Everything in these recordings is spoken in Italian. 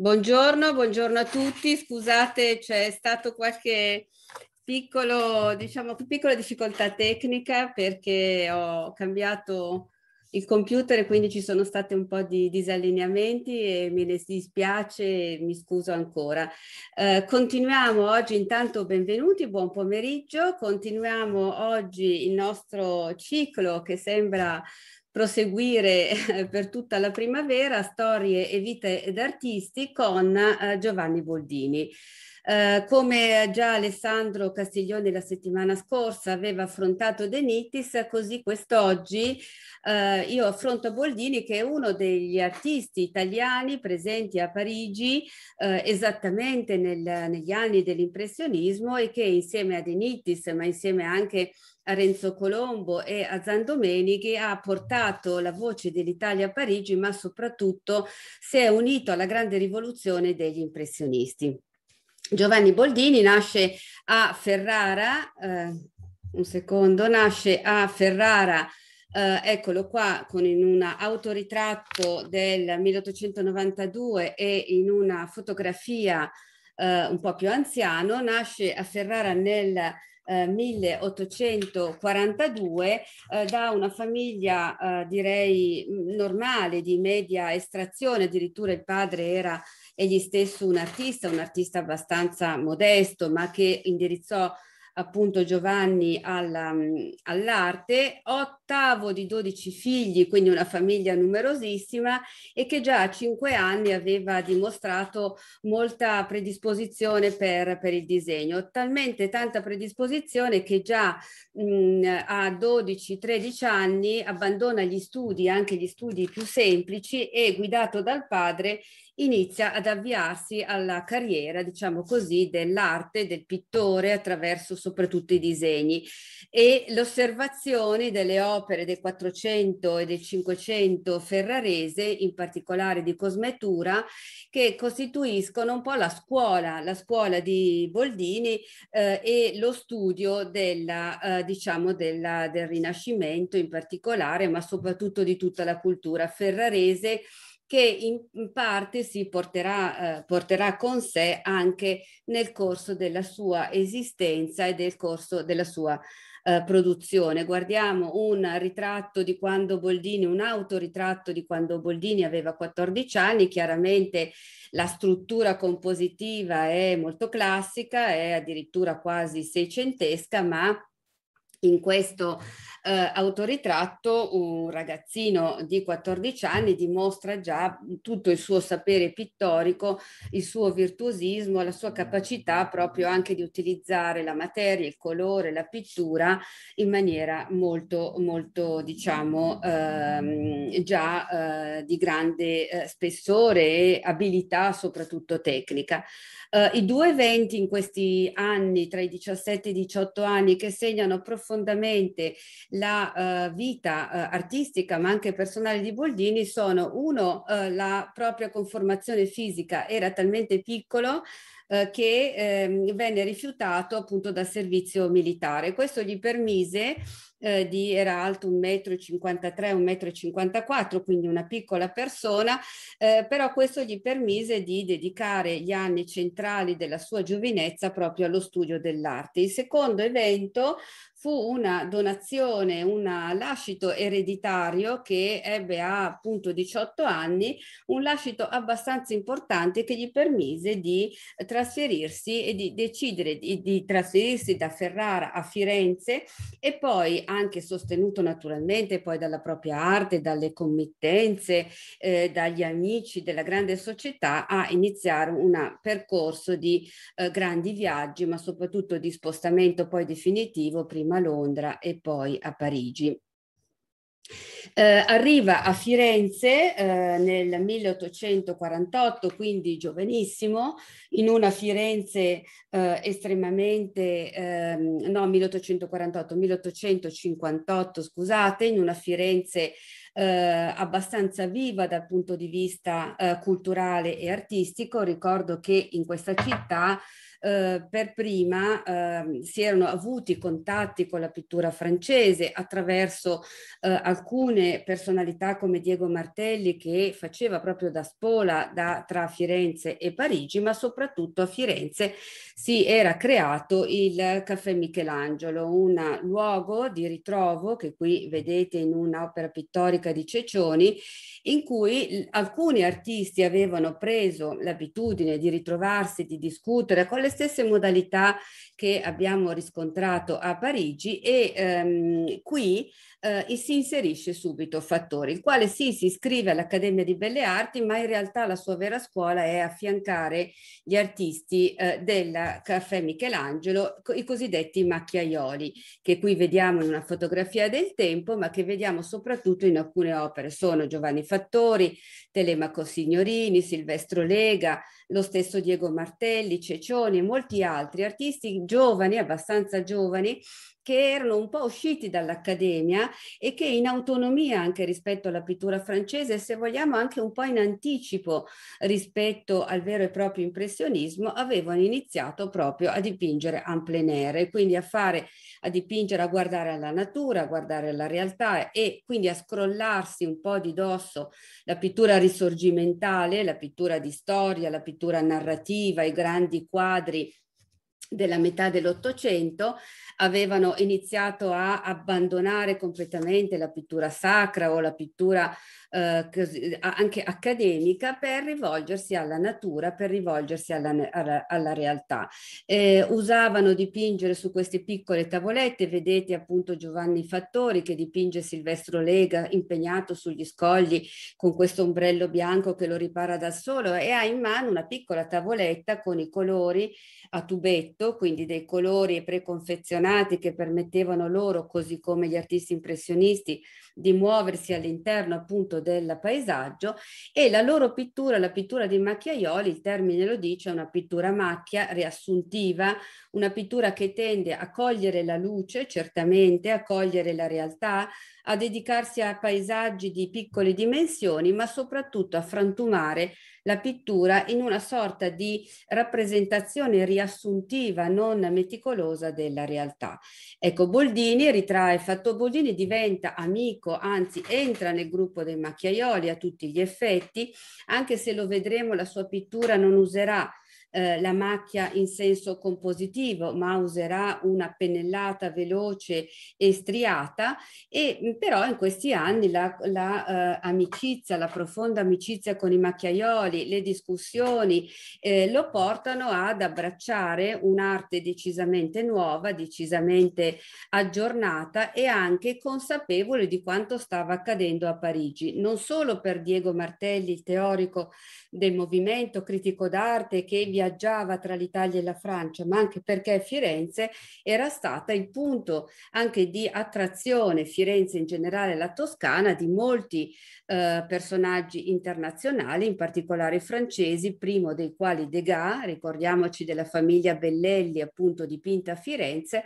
Buongiorno, buongiorno a tutti. Scusate, c'è stato qualche piccolo, diciamo, piccola difficoltà tecnica perché ho cambiato il computer e quindi ci sono stati un po' di disallineamenti e mi dispiace e mi scuso ancora. Eh, continuiamo oggi, intanto benvenuti, buon pomeriggio. Continuiamo oggi il nostro ciclo che sembra proseguire eh, per tutta la primavera storie e vite ed artisti con eh, Giovanni Boldini. Uh, come già Alessandro Castiglioni la settimana scorsa aveva affrontato De Nittis, così quest'oggi uh, io affronto Boldini che è uno degli artisti italiani presenti a Parigi uh, esattamente nel, negli anni dell'impressionismo e che insieme a De Nittis, ma insieme anche a Renzo Colombo e a Zandomenichi ha portato la voce dell'Italia a Parigi, ma soprattutto si è unito alla grande rivoluzione degli impressionisti. Giovanni Boldini nasce a Ferrara, eh, un secondo, nasce a Ferrara, eh, eccolo qua, con in un autoritratto del 1892 e in una fotografia eh, un po' più anziano, nasce a Ferrara nel 1842 eh, eh, da una famiglia eh, direi normale di media estrazione, addirittura il padre era egli stesso un artista, un artista abbastanza modesto ma che indirizzò appunto Giovanni alla, all'arte, ottavo di dodici figli, quindi una famiglia numerosissima e che già a cinque anni aveva dimostrato molta predisposizione per, per il disegno, talmente tanta predisposizione che già mh, a 12-13 anni abbandona gli studi, anche gli studi più semplici e guidato dal padre inizia ad avviarsi alla carriera, diciamo così, dell'arte, del pittore attraverso soprattutto i disegni. E l'osservazione delle opere del 400 e del 500 ferrarese, in particolare di cosmetura, che costituiscono un po' la scuola, la scuola di Boldini eh, e lo studio della, eh, diciamo della, del Rinascimento in particolare, ma soprattutto di tutta la cultura ferrarese che in, parte si porterà, eh, porterà con sé anche nel corso della sua esistenza e del corso della sua eh, produzione. Guardiamo un ritratto di quando Boldini, un autoritratto di quando Boldini aveva 14 anni, chiaramente la struttura compositiva è molto classica, è addirittura quasi seicentesca, ma in questo eh, autoritratto un ragazzino di 14 anni dimostra già tutto il suo sapere pittorico, il suo virtuosismo, la sua capacità proprio anche di utilizzare la materia, il colore, la pittura in maniera molto, molto diciamo ehm, già eh, di grande eh, spessore e abilità soprattutto tecnica. Uh, I due eventi in questi anni, tra i 17 e i 18 anni, che segnano profondamente la uh, vita uh, artistica ma anche personale di Boldini sono uno, la propria conformazione fisica era talmente piccolo che eh, venne rifiutato appunto dal servizio militare. Questo gli permise eh, di, era alto 1,53 m, 1,54 m, quindi una piccola persona, eh, però questo gli permise di dedicare gli anni centrali della sua giovinezza proprio allo studio dell'arte. Il secondo evento fu una donazione, un lascito ereditario che ebbe a appunto 18 anni, un lascito abbastanza importante che gli permise di trasferirsi e di decidere di, di trasferirsi da Ferrara a Firenze e poi anche sostenuto naturalmente poi dalla propria arte, dalle committenze, eh, dagli amici della grande società a iniziare un percorso di eh, grandi viaggi ma soprattutto di spostamento poi definitivo prima prima a Londra e poi a Parigi. Eh, arriva a Firenze eh, nel 1848, quindi giovanissimo, in una Firenze eh, estremamente, ehm, no 1848, 1858 scusate, in una Firenze eh, abbastanza viva dal punto di vista eh, culturale e artistico. Ricordo che in questa città eh, per prima eh, si erano avuti contatti con la pittura francese attraverso eh, alcune personalità come Diego Martelli che faceva proprio da spola da, tra Firenze e Parigi, ma soprattutto a Firenze si era creato il Caffè Michelangelo, un luogo di ritrovo che qui vedete in un'opera pittorica di Ceccioni, in cui alcuni artisti avevano preso l'abitudine di ritrovarsi, di discutere con le stesse modalità che abbiamo riscontrato a Parigi e ehm, qui eh, si inserisce subito Fattori, il quale sì si iscrive all'Accademia di Belle Arti, ma in realtà la sua vera scuola è affiancare gli artisti eh, del Caffè Michelangelo, i cosiddetti macchiaioli, che qui vediamo in una fotografia del tempo, ma che vediamo soprattutto in alcune opere. Sono Giovanni Fattori, Telemaco Signorini, Silvestro Lega, lo stesso Diego Martelli, Ceccioni e molti altri artisti giovani, abbastanza giovani, che erano un po' usciti dall'accademia e che in autonomia anche rispetto alla pittura francese, se vogliamo anche un po' in anticipo rispetto al vero e proprio impressionismo, avevano iniziato proprio a dipingere en plein air e quindi a fare, a dipingere, a guardare alla natura, a guardare alla realtà e quindi a scrollarsi un po' di dosso la pittura risorgimentale, la pittura di storia, la pittura narrativa, i grandi quadri della metà dell'Ottocento avevano iniziato a abbandonare completamente la pittura sacra o la pittura eh, anche accademica per rivolgersi alla natura, per rivolgersi alla, alla, alla realtà. Eh, usavano dipingere su queste piccole tavolette, vedete appunto Giovanni Fattori che dipinge Silvestro Lega impegnato sugli scogli con questo ombrello bianco che lo ripara da solo e ha in mano una piccola tavoletta con i colori a tubetto, quindi dei colori preconfezionati che permettevano loro, così come gli artisti impressionisti, di muoversi all'interno appunto del paesaggio e la loro pittura, la pittura dei macchiaioli, il termine lo dice, è una pittura macchia riassuntiva, una pittura che tende a cogliere la luce, certamente, a cogliere la realtà, a dedicarsi a paesaggi di piccole dimensioni, ma soprattutto a frantumare la pittura in una sorta di rappresentazione riassuntiva, non meticolosa della realtà. Ecco, Boldini ritrae Fatto Boldini, diventa amico, anzi entra nel gruppo dei macchiaioli a tutti gli effetti, anche se lo vedremo la sua pittura non userà eh, la macchia in senso compositivo, ma userà una pennellata veloce e striata e mm, però in questi anni la, la eh, amicizia, la profonda amicizia con i macchiaioli, le discussioni eh, lo portano ad abbracciare un'arte decisamente nuova, decisamente aggiornata e anche consapevole di quanto stava accadendo a Parigi, non solo per Diego Martelli, il teorico del movimento critico d'arte che viaggiava tra l'Italia e la Francia, ma anche perché Firenze era stata il punto anche di attrazione, Firenze in generale la Toscana, di molti eh, personaggi internazionali, in particolare francesi, primo dei quali Degas, ricordiamoci della famiglia Bellelli appunto dipinta a Firenze,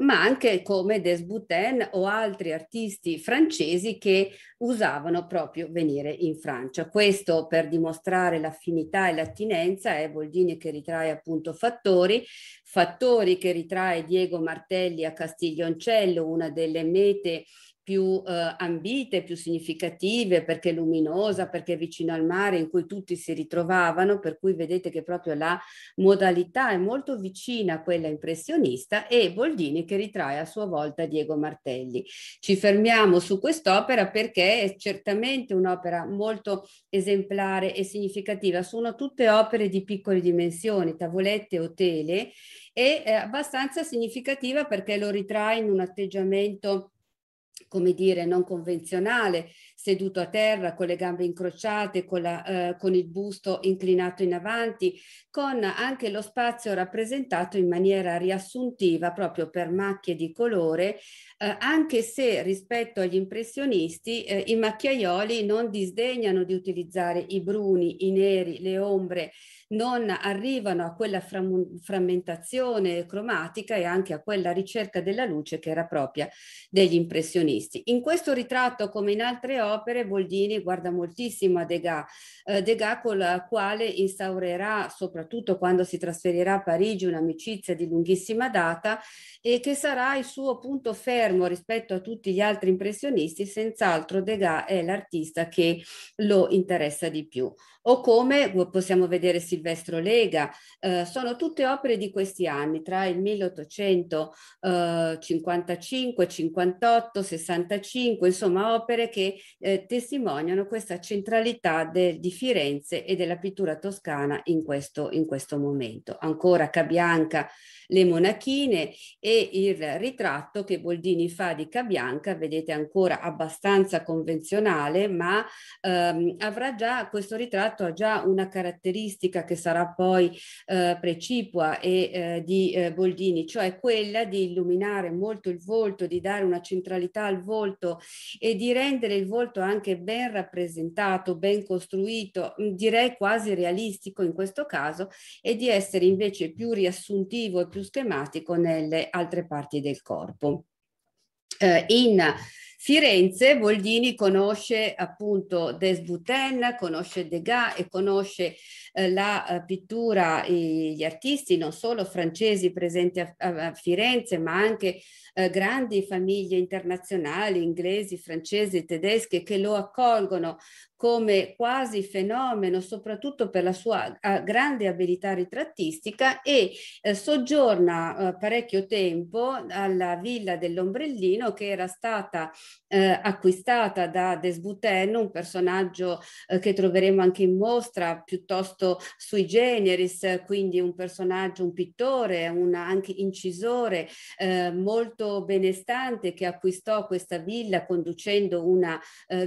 ma anche come Des Boutin o altri artisti francesi che usavano proprio venire in Francia. Questo per dimostrare l'affinità e l'attinenza è Boldini che ritrae appunto Fattori, Fattori che ritrae Diego Martelli a Castiglioncello, una delle mete più eh, ambite, più significative, perché luminosa, perché vicino al mare, in cui tutti si ritrovavano, per cui vedete che proprio la modalità è molto vicina a quella impressionista e Boldini che ritrae a sua volta Diego Martelli. Ci fermiamo su quest'opera perché è certamente un'opera molto esemplare e significativa. Sono tutte opere di piccole dimensioni, tavolette o tele, e è abbastanza significativa perché lo ritrae in un atteggiamento come dire, non convenzionale, seduto a terra con le gambe incrociate, con, la, eh, con, il busto inclinato in avanti, con anche lo spazio rappresentato in maniera riassuntiva proprio per macchie di colore, eh, anche se rispetto agli impressionisti eh, i macchiaioli non disdegnano di utilizzare i bruni, i neri, le ombre, non arrivano a quella fram frammentazione cromatica e anche a quella ricerca della luce che era propria degli impressionisti. In questo ritratto, come in altre opere, Boldini guarda moltissimo a Degas, eh, Degas con la quale instaurerà, soprattutto quando si trasferirà a Parigi, un'amicizia di lunghissima data e che sarà il suo punto fermo rispetto a tutti gli altri impressionisti, senz'altro Degas è l'artista che lo interessa di più o come possiamo vedere Silvestro Lega, eh, sono tutte opere di questi anni, tra il 1855, 58, 65, insomma opere che eh, testimoniano questa centralità de, di Firenze e della pittura toscana in questo, in questo momento. Ancora Cabianca le monachine e il ritratto che Boldini fa di Cabianca, vedete ancora abbastanza convenzionale, ma ehm, avrà già, questo ritratto ha già una caratteristica che sarà poi eh, precipua e eh, di eh, Boldini, cioè quella di illuminare molto il volto, di dare una centralità al volto e di rendere il volto anche ben rappresentato, ben costruito, direi quasi realistico in questo caso, e di essere invece più riassuntivo e più più schematico nelle altre parti del corpo. Eh, in Firenze Boldini conosce appunto Desbuten, conosce Degas e conosce eh, la eh, pittura gli artisti non solo francesi presenti a, a Firenze ma anche eh, grandi famiglie internazionali, inglesi, francesi, tedesche che lo accolgono come quasi fenomeno, soprattutto per la sua uh, grande abilità ritrattistica e uh, soggiorna uh, parecchio tempo alla villa dell'Ombrellino che era stata acquistata da Desbuten, un personaggio che troveremo anche in mostra piuttosto sui generis, quindi un personaggio, un pittore, un anche incisore molto benestante che acquistò questa villa conducendo una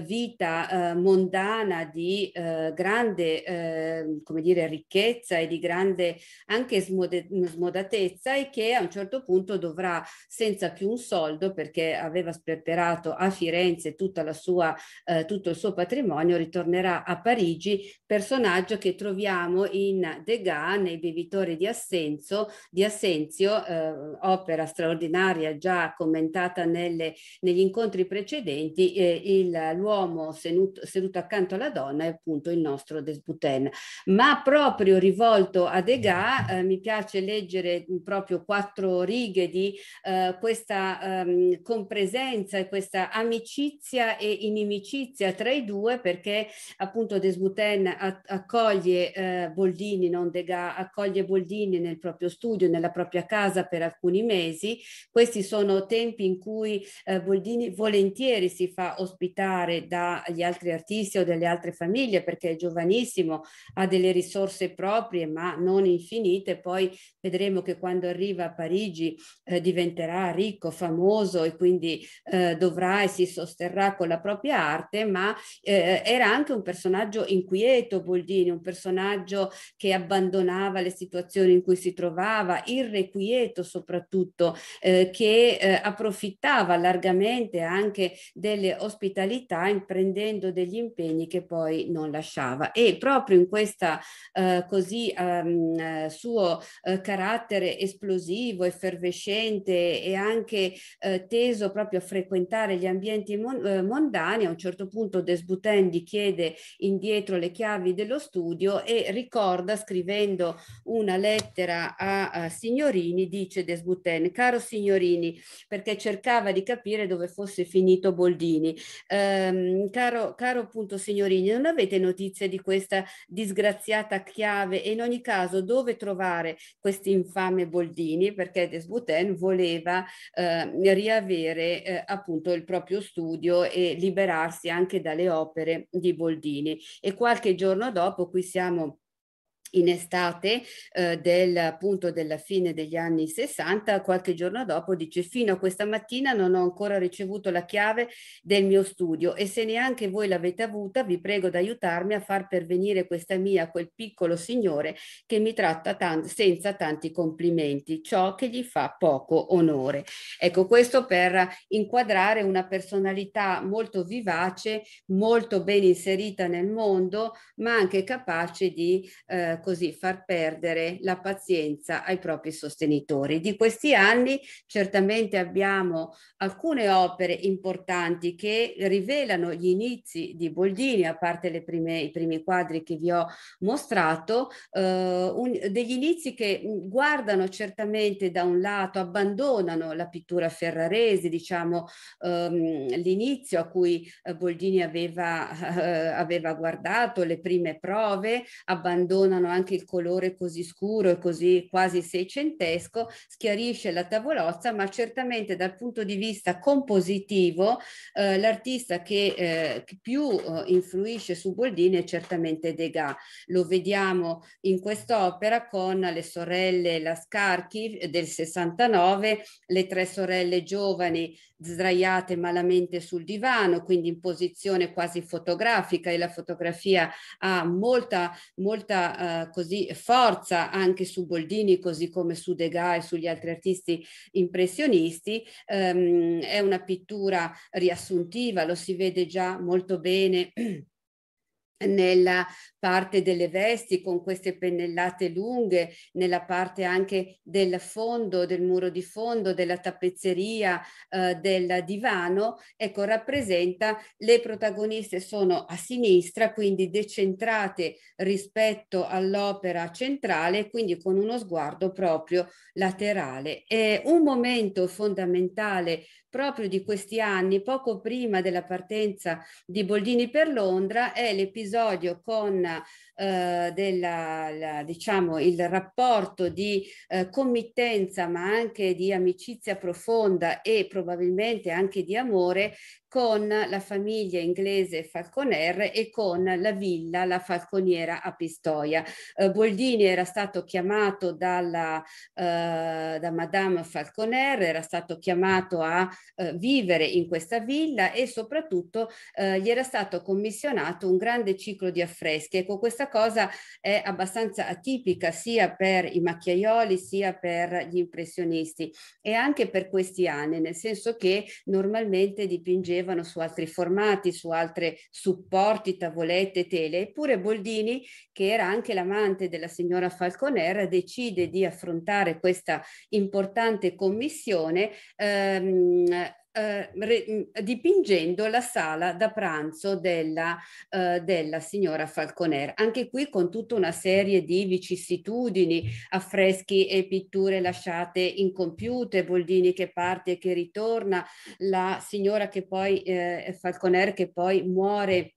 vita mondana italiana di eh, grande eh, come dire, ricchezza e di grande anche smode- smodatezza e che a un certo punto dovrà senza più un soldo perché aveva sperperato a Firenze sua, eh, tutto il suo patrimonio ritornerà a Parigi personaggio che troviamo in Degas nei bevitori di Assenso di Assenzio eh, opera straordinaria già commentata nelle, negli incontri precedenti eh, l'uomo seduto, seduto accanto alla donna è appunto il nostro Desbuten. Ma proprio rivolto a Degas eh, mi piace leggere proprio quattro righe di eh, questa um, compresenza e questa amicizia e inimicizia tra i due perché appunto Desbuten accoglie eh, Boldini, non Degas, accoglie Boldini nel proprio studio, nella propria casa per alcuni mesi. Questi sono tempi in cui eh, Boldini volentieri si fa ospitare dagli altri artisti o delle altre famiglie perché è giovanissimo, ha delle risorse proprie ma non infinite, poi vedremo che quando arriva a Parigi eh, diventerà ricco, famoso e quindi eh, dovrà e si sosterrà con la propria arte, ma eh, era anche un personaggio inquieto Boldini, un personaggio che abbandonava le situazioni in cui si trovava, irrequieto soprattutto, eh, eh, approfittava largamente anche delle ospitalità imprendendo degli impegni che poi non lasciava. E proprio in questa eh, così um, suo eh, carattere esplosivo, effervescente e anche eh, teso proprio a frequentare gli ambienti mon eh, mondani, a un certo punto Desbuten gli chiede indietro le chiavi dello studio e ricorda scrivendo una lettera a, a Signorini, dice Desbuten, caro Signorini, perché cercava di capire dove fosse finito Boldini, ehm, caro, caro appunto Signorini, non avete notizie di questa disgraziata chiave e in ogni caso dove trovare questi infame Boldini? Perché Desbuten voleva eh, riavere eh, appunto il proprio studio e liberarsi anche dalle opere di Boldini. E qualche giorno dopo, qui siamo in estate eh, del, appunto della fine degli anni 60, qualche giorno dopo dice fino a questa mattina non ho ancora ricevuto la chiave del mio studio e se neanche voi l'avete avuta vi prego d'aiutarmi a far pervenire questa mia a quel piccolo signore che mi tratta tan senza tanti complimenti, ciò che gli fa poco onore. Ecco questo per inquadrare una personalità molto vivace, molto ben inserita nel mondo, ma anche capace di eh, così far perdere la pazienza ai propri sostenitori. Di questi anni certamente abbiamo alcune opere importanti che rivelano gli inizi di Boldini, a parte prime, i primi quadri che vi ho mostrato, eh, un, degli inizi che guardano certamente da un lato, abbandonano la pittura ferrarese, diciamo ehm, l'inizio a cui eh, Boldini aveva, eh, aveva guardato, le prime prove, abbandonano anche il colore così scuro e così quasi seicentesco, schiarisce la tavolozza, ma certamente dal punto di vista compositivo eh, l'artista che, eh, più eh, influisce su Boldini è certamente Degas. Lo vediamo in quest'opera con le sorelle Lascarchi del 69, le tre sorelle giovani sdraiate malamente sul divano, quindi in posizione quasi fotografica e la fotografia ha molta, molta uh, così forza anche su Boldini, così come su Degas e sugli altri artisti impressionisti. Um, è una pittura riassuntiva, lo si vede già molto bene nella parte delle vesti con queste pennellate lunghe, nella parte anche del fondo, del muro di fondo, della tappezzeria, eh, del divano, ecco, rappresenta le protagoniste sono a sinistra, quindi decentrate rispetto all'opera centrale, quindi con uno sguardo proprio laterale. È un momento fondamentale proprio di questi anni, poco prima della partenza di Boldini per Londra, è l'episodio con eh, della, la, diciamo, il rapporto di eh, committenza ma anche di amicizia profonda e probabilmente anche di amore con la famiglia inglese Falconer e con la villa, la falconiera a Pistoia. Eh, Boldini era stato chiamato dalla, eh, da Madame Falconer, era stato chiamato a eh, vivere in questa villa e soprattutto eh, gli era stato commissionato un grande ciclo di affreschi. Ecco, questa cosa è abbastanza atipica sia per i macchiaioli sia per gli impressionisti e anche per questi anni, nel senso che normalmente dipingeva vendevano su altri formati, su altri supporti, tavolette, tele. Eppure Boldini, che era anche l'amante della signora Falconer, decide di affrontare questa importante commissione ehm, eh, re, dipingendo la sala da pranzo della, eh, della signora Falconer. Anche qui con tutta una serie di vicissitudini, affreschi e pitture lasciate incompiute, Boldini che parte e che ritorna, la signora che poi, eh, Falconer che poi muore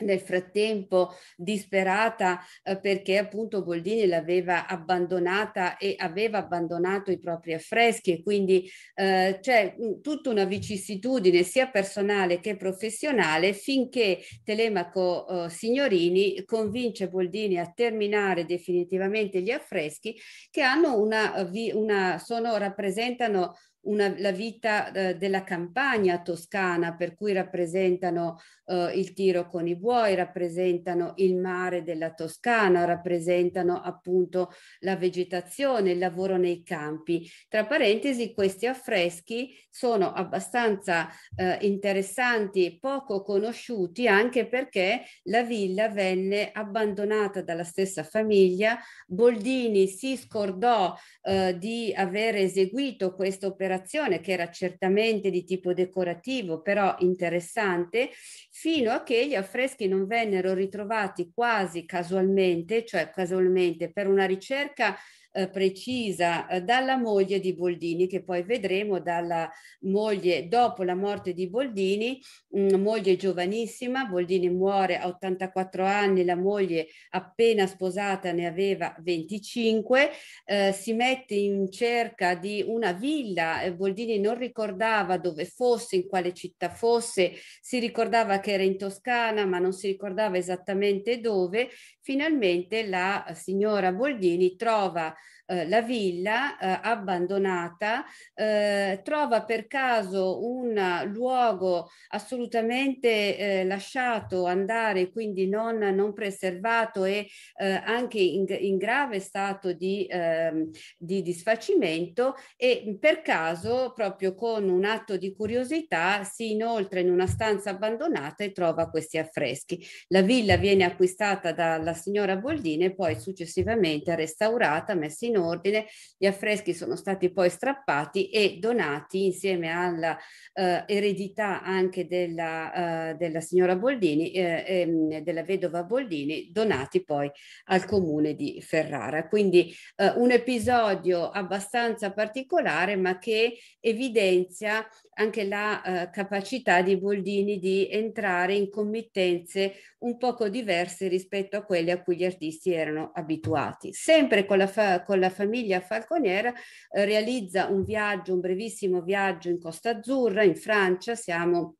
nel frattempo disperata eh, perché appunto Boldini l'aveva abbandonata e aveva abbandonato i propri affreschi. E quindi eh, c'è tutta una vicissitudine sia personale che professionale finché Telemaco eh, Signorini convince Boldini a terminare definitivamente gli affreschi che hanno una, una sono, rappresentano una, la vita eh, della campagna toscana, per cui rappresentano eh, il tiro con i buoi, rappresentano il mare della Toscana, rappresentano appunto la vegetazione, il lavoro nei campi. Tra parentesi, questi affreschi sono abbastanza eh, interessanti poco conosciuti anche perché la villa venne abbandonata dalla stessa famiglia. Boldini si scordò eh, di aver eseguito questa operazione operazione che era certamente di tipo decorativo, però interessante, fino a che gli affreschi non vennero ritrovati quasi casualmente, cioè casualmente per una ricerca eh, precisa eh, dalla moglie di Boldini, che poi vedremo dalla moglie dopo la morte di Boldini, mh, moglie giovanissima, Boldini muore a 84 anni, la moglie appena sposata ne aveva 25, eh, si mette in cerca di una villa, Boldini non ricordava dove fosse, in quale città fosse, si ricordava che era in Toscana, ma non si ricordava esattamente dove, finalmente la signora Boldini trova eh, la villa eh, abbandonata, eh, trova per caso un luogo assolutamente eh, lasciato andare, quindi non, non preservato e eh, anche in, in, grave stato di, ehm, di disfacimento e per caso proprio con un atto di curiosità si inoltra in una stanza abbandonata e trova questi affreschi. La villa viene acquistata dalla signora Boldini e poi successivamente restaurata, messa in ordine. Gli affreschi sono stati poi strappati e donati insieme alla eh, eredità anche della, eh, della signora Boldini, eh, ehm, della vedova Boldini, donati poi al comune di Ferrara. Quindi eh, un episodio abbastanza particolare ma che evidenzia anche la eh, capacità di Boldini di entrare in committenze un poco diverse rispetto a quelle a cui gli artisti erano abituati. Sempre con la, con la famiglia Falconiera eh, realizza un viaggio, un brevissimo viaggio in Costa Azzurra, in Francia, siamo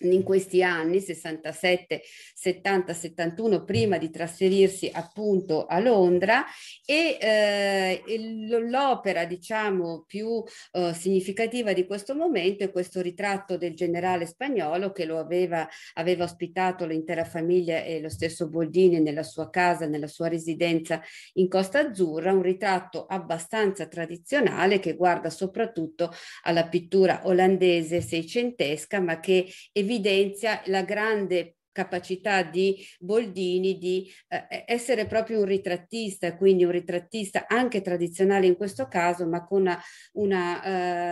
in questi anni 67, 70, 71 prima di trasferirsi appunto a Londra e eh, l'opera diciamo più eh, significativa di questo momento è questo ritratto del generale spagnolo che lo aveva, aveva ospitato l'intera famiglia e lo stesso Boldini nella sua casa, nella sua residenza in Costa Azzurra, un ritratto abbastanza tradizionale che guarda soprattutto alla pittura olandese seicentesca ma che evidenzia la grande capacità di Boldini di eh, essere proprio un ritrattista, quindi un ritrattista anche tradizionale in questo caso, ma con una, una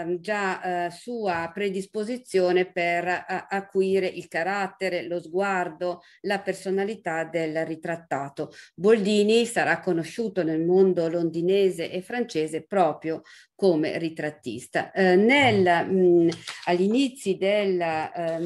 eh, già eh, sua predisposizione per acuire il carattere, lo sguardo, la personalità del ritrattato. Boldini sarà conosciuto nel mondo londinese e francese proprio come ritrattista. Eh, nel, mh, agli inizi del eh,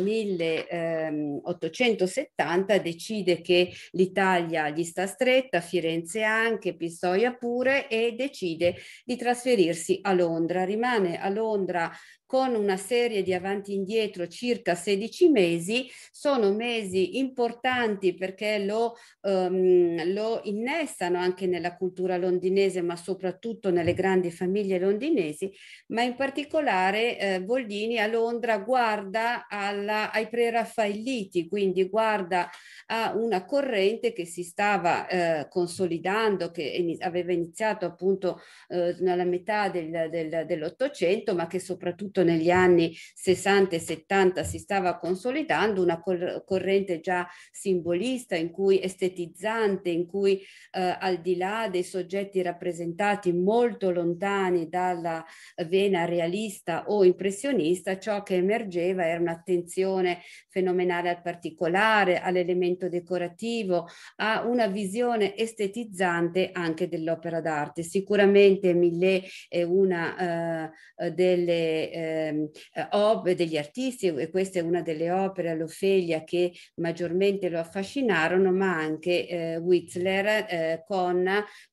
1870 decide che l'Italia gli sta stretta, Firenze anche, Pistoia pure e decide di trasferirsi a Londra. Rimane a Londra con una serie di avanti e indietro circa 16 mesi, sono mesi importanti perché lo, um, lo innestano anche nella cultura londinese, ma soprattutto nelle grandi famiglie londinesi, ma in particolare eh, Boldini a Londra guarda alla, ai preraffaelliti, quindi guarda a una corrente che si stava eh, consolidando, che aveva iniziato appunto eh, nella metà del, del, dell'Ottocento, ma che soprattutto soprattutto negli anni 60 e 70 si stava consolidando una cor corrente già simbolista, in cui estetizzante, in cui eh, al di là dei soggetti rappresentati molto lontani dalla vena realista o impressionista, ciò che emergeva era un'attenzione fenomenale al particolare, all'elemento decorativo, a una visione estetizzante anche dell'opera d'arte. Sicuramente Millet è una eh, delle eh, ehm, eh, degli artisti e questa è una delle opere all'Ofelia che maggiormente lo affascinarono, ma anche eh, Whistler eh, con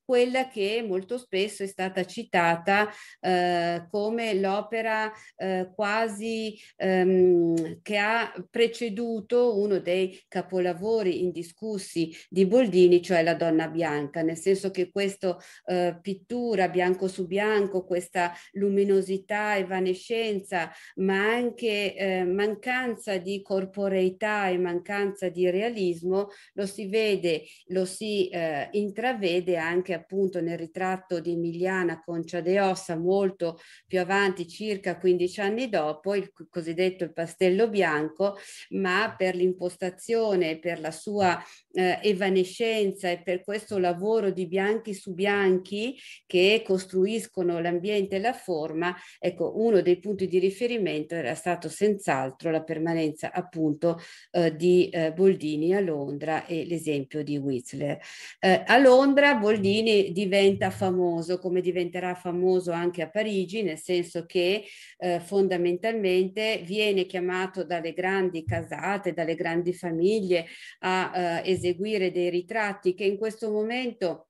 quella che molto spesso è stata citata eh, come l'opera eh, quasi ehm, che ha preceduto uno dei capolavori indiscussi di Boldini, cioè La donna bianca, nel senso che questa eh, pittura bianco su bianco, questa luminosità, evanescenza, ma anche eh, mancanza di corporeità e mancanza di realismo, lo si vede, lo si eh, intravede anche appunto nel ritratto di Emiliana Concia de Ossa molto più avanti, circa 15 anni dopo, il cosiddetto il pastello bianco, ma per l'impostazione, per la sua eh, evanescenza e per questo lavoro di bianchi su bianchi che costruiscono l'ambiente e la forma, ecco, uno dei punti di riferimento era stato senz'altro la permanenza appunto eh, di eh, Boldini a Londra e l'esempio di Whistler. Eh, a Londra Boldini diventa famoso, come diventerà famoso anche a Parigi, nel senso che eh, fondamentalmente viene chiamato dalle grandi casate, dalle grandi famiglie a eh, eseguire dei ritratti che in questo momento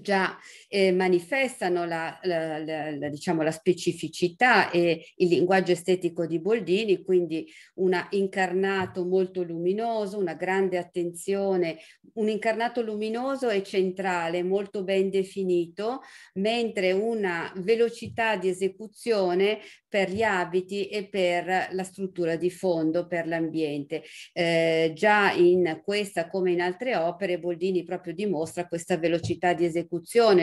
già eh, manifestano la, la, la, diciamo, la, specificità e il linguaggio estetico di Boldini, quindi un incarnato molto luminoso, una grande attenzione, un incarnato luminoso e centrale, molto ben definito, mentre una velocità di esecuzione per gli abiti e per la struttura di fondo, per l'ambiente. Eh, già in questa come in altre opere Boldini proprio dimostra questa velocità di esecuzione,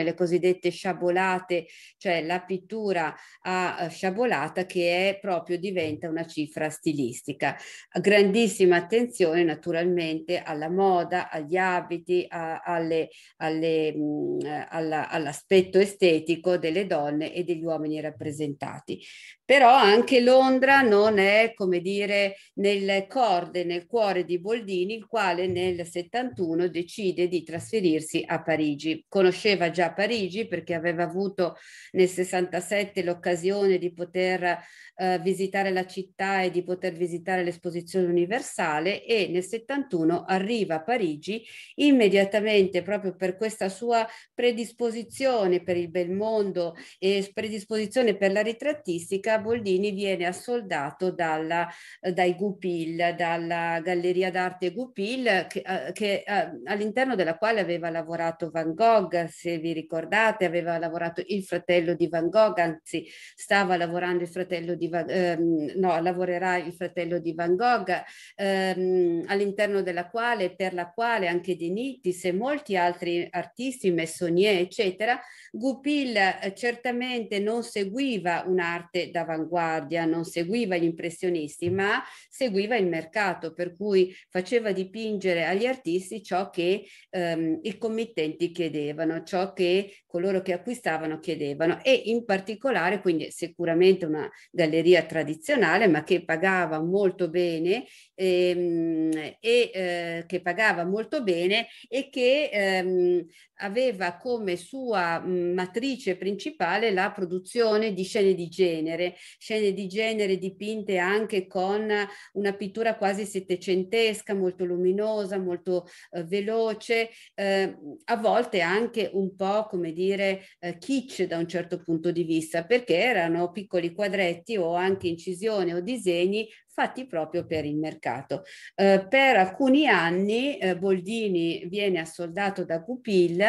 le cosiddette sciabolate, cioè la pittura a sciabolata che è proprio diventa una cifra stilistica. Grandissima attenzione naturalmente alla moda, agli abiti, a, alle, alle, mh, alla, all'aspetto estetico delle donne e degli uomini rappresentati. Però anche Londra non è, come dire, nel corde, nel cuore di Boldini, il quale nel 71 decide di trasferirsi a Parigi. Conosceva già Parigi perché aveva avuto nel 67 l'occasione di poter eh, visitare la città e di poter visitare l'esposizione universale e nel 71 arriva a Parigi immediatamente proprio per questa sua predisposizione per il bel mondo e predisposizione per la ritrattistica, Boldini viene assoldato dalla, dai Goupil, dalla Galleria d'Arte Goupil che, eh, che eh, all'interno della quale aveva lavorato Van Gogh, se vi ricordate, aveva lavorato il fratello di Van Gogh, anzi stava lavorando il fratello di di Van, ehm, no, lavorerà il fratello di Van Gogh, ehm, all'interno della quale, per la quale anche De Nittis e molti altri artisti, Messonnier, eccetera, Goupil eh, certamente non seguiva un'arte d'avanguardia, non seguiva gli impressionisti, ma seguiva il mercato, per cui faceva dipingere agli artisti ciò che ehm, i committenti chiedevano, ciò che coloro che acquistavano chiedevano e in particolare, quindi sicuramente una galleria galleria tradizionale, ma che pagava molto bene ehm, e eh, che pagava molto bene e che ehm, aveva come sua matrice principale la produzione di scene di genere, scene di genere dipinte anche con una pittura quasi settecentesca, molto luminosa, molto eh, veloce, eh, a volte anche un po' come dire eh, kitsch da un certo punto di vista, perché erano piccoli quadretti o anche incisioni o disegni fatti proprio per il mercato. Eh, per alcuni anni eh, Boldini viene assoldato da Goupil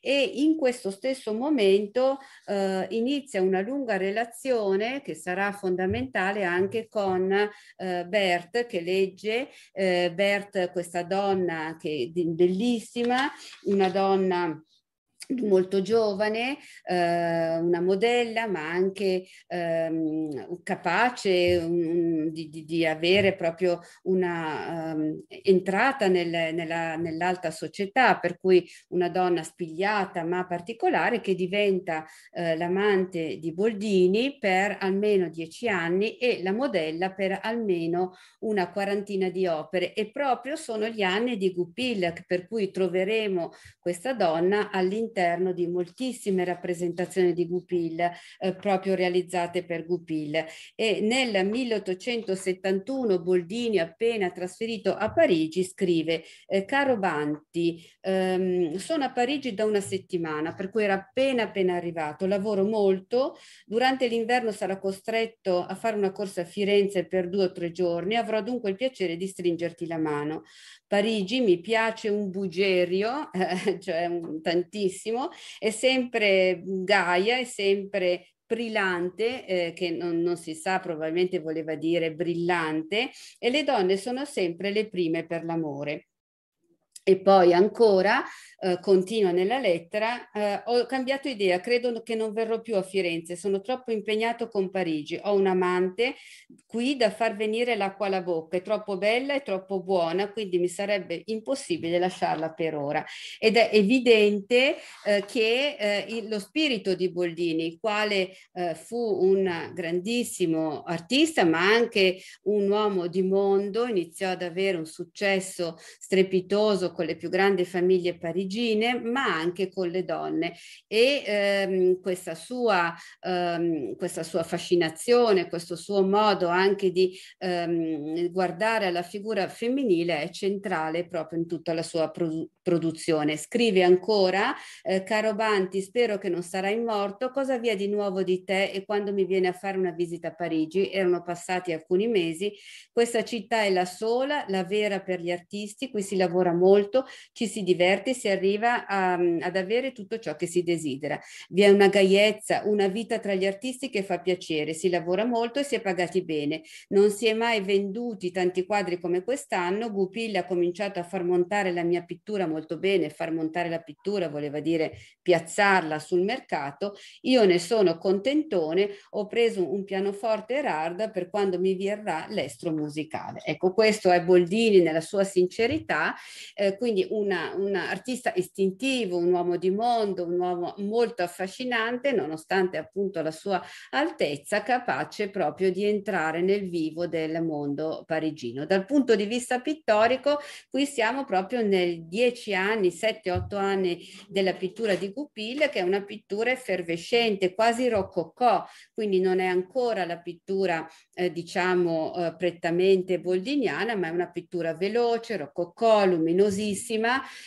e in questo stesso momento eh, inizia una lunga relazione che sarà fondamentale anche con eh, Bert che legge, eh, Bert questa donna che bellissima, una donna molto giovane, eh, una modella, ma anche ehm, capace um, di, di, avere proprio una um, entrata nel, nella, nell'alta società, per cui una donna spigliata ma particolare che diventa eh, l'amante di Boldini per almeno dieci anni e la modella per almeno una quarantina di opere. E proprio sono gli anni di Goupil per cui troveremo questa donna all'interno all'interno di moltissime rappresentazioni di Goupil eh, proprio realizzate per Goupil e nel 1871 Boldini appena trasferito a Parigi scrive eh, caro Banti ehm, sono a Parigi da una settimana per cui era appena appena arrivato. Lavoro molto. Durante l'inverno sarà costretto a fare una corsa a Firenze per due o tre giorni. Avrò dunque il piacere di stringerti la mano Parigi mi piace un bugerio, eh, cioè un, tantissimo, è sempre gaia, è sempre brillante, eh, che non, non, si sa, probabilmente voleva dire brillante, e le donne sono sempre le prime per l'amore. E poi ancora, eh, continua nella lettera, eh, ho cambiato idea, credo che non verrò più a Firenze, sono troppo impegnato con Parigi, ho un amante qui da far venire l'acqua alla bocca, è troppo bella e troppo buona, quindi mi sarebbe impossibile lasciarla per ora. Ed è evidente eh, che eh, il, lo spirito di Boldini, il quale eh, fu un grandissimo artista, ma anche un uomo di mondo, iniziò ad avere un successo strepitoso con le più grandi famiglie parigine, ma anche con le donne. E ehm, questa, sua, ehm, questa sua fascinazione, questo suo modo anche di ehm, guardare alla figura femminile è centrale proprio in tutta la sua produ produzione. Scrive ancora, eh, caro Banti, spero che non sarai morto, cosa vi è di nuovo di te e quando mi viene a fare una visita a Parigi, erano passati alcuni mesi, questa città è la sola, la vera per gli artisti, qui si lavora molto, ci si diverte, si arriva a, ad avere tutto ciò che si desidera. Vi è una gaiezza, una vita tra gli artisti che fa piacere, si lavora molto e si è pagati bene. Non si è mai venduti tanti quadri come quest'anno, Gupilla ha cominciato a far montare la mia pittura molto bene, far montare la pittura voleva dire piazzarla sul mercato, io ne sono contentone, ho preso un pianoforte Erard per quando mi verrà l'estro musicale. Ecco, questo è Boldini nella sua sincerità, eh, quindi un artista istintivo, un uomo di mondo, un uomo molto affascinante, nonostante appunto la sua altezza, capace proprio di entrare nel vivo del mondo parigino. Dal punto di vista pittorico, qui siamo proprio nel dieci anni, sette, otto anni della pittura di Goupil, che è una pittura effervescente, quasi rococò, quindi non è ancora la pittura, eh, diciamo, eh, prettamente boldiniana, ma è una pittura veloce, rococò, luminosissima,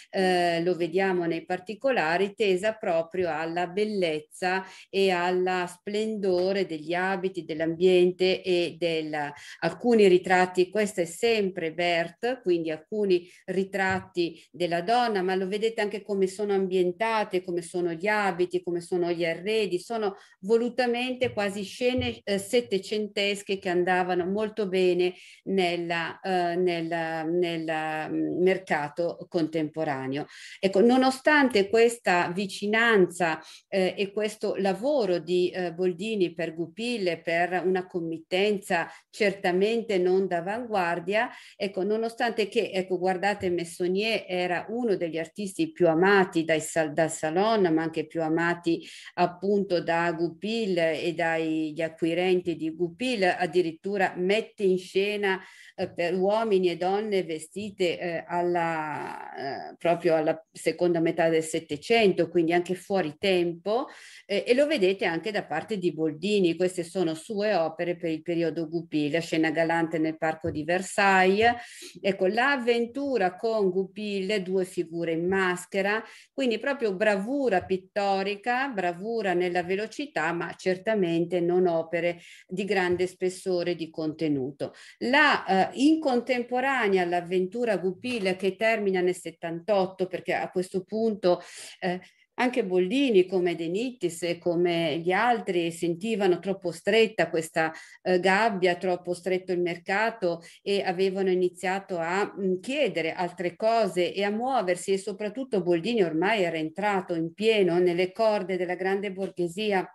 eh, lo vediamo nei particolari, tesa proprio alla bellezza e alla splendore degli abiti, dell'ambiente e del alcuni ritratti, questo è sempre Bert, quindi alcuni ritratti della donna, ma lo vedete anche come sono ambientate, come sono gli abiti, come sono gli arredi, sono volutamente quasi scene eh, settecentesche che andavano molto bene nella, eh, nel, nel contemporaneo. Ecco, nonostante questa vicinanza eh, e questo lavoro di eh, Boldini per Gupille, per una committenza certamente non d'avanguardia, ecco, nonostante che, ecco, guardate, Messonier era uno degli artisti più amati dai, dal Salon, ma anche più amati appunto da Goupil e dagli acquirenti di Goupil, addirittura mette in scena eh, per uomini e donne vestite eh, alla, eh, proprio alla seconda metà del Settecento, quindi anche fuori tempo, eh, e lo vedete anche da parte di Boldini. Queste sono sue opere per il periodo Goupil, la scena galante nel parco di Versailles. Ecco, l'avventura con Goupil, due figure in maschera, quindi proprio bravura pittorica, bravura nella velocità, ma certamente non opere di grande spessore di contenuto. La eh, in contemporanea all'avventura Goupil che termina nel 78, perché a questo punto eh, anche Boldini come De Nittis e come gli altri sentivano troppo stretta questa eh, gabbia, troppo stretto il mercato e avevano iniziato a mh, mm, chiedere altre cose e a muoversi e soprattutto Boldini ormai era entrato in pieno nelle corde della grande borghesia